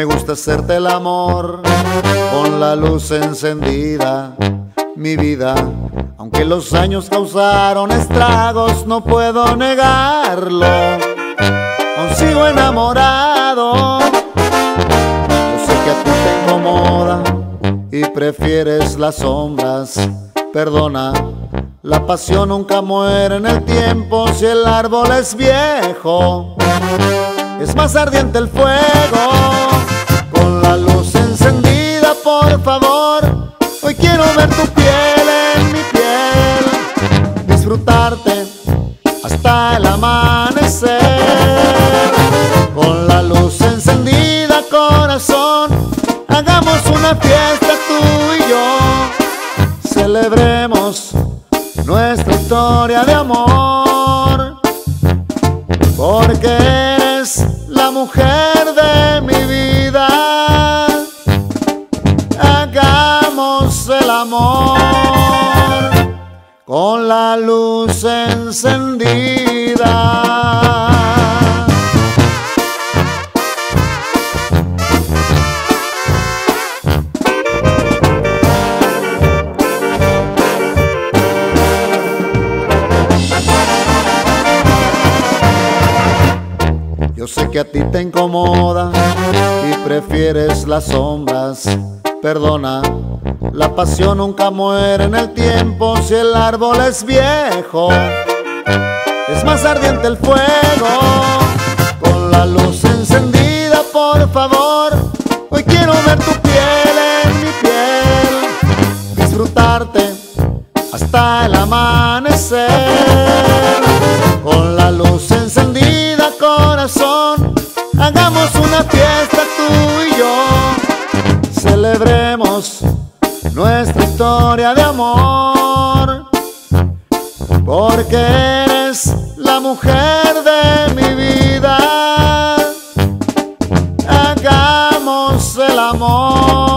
Me gusta hacerte el amor con la luz encendida, mi vida. Aunque los años causaron estragos, no puedo negarlo. Aún sigo enamorado. Yo sé que a ti te incomoda y prefieres las sombras. Perdona, la pasión nunca muere en el tiempo si el árbol es viejo. Es más ardiente el fuego con la luz encendida, por favor. Hoy quiero ver tu piel en mi piel, disfrutarte hasta el amanecer. Con la luz encendida, corazón, hagamos una fiesta tú y yo. Celebremos nuestra historia de amor, la mujer de mi vida. Hagamos el amor con la luz encendida. Sé que a ti te incomoda y prefieres las sombras. Perdona, la pasión nunca muere en el tiempo si el árbol es viejo. Es más ardiente el fuego con la luz encendida, por favor. Hoy quiero ver tu piel en mi piel, disfrutarte hasta el amanecer. Con la luz Celebremos nuestra historia de amor, porque eres la mujer de mi vida. Hagamos el amor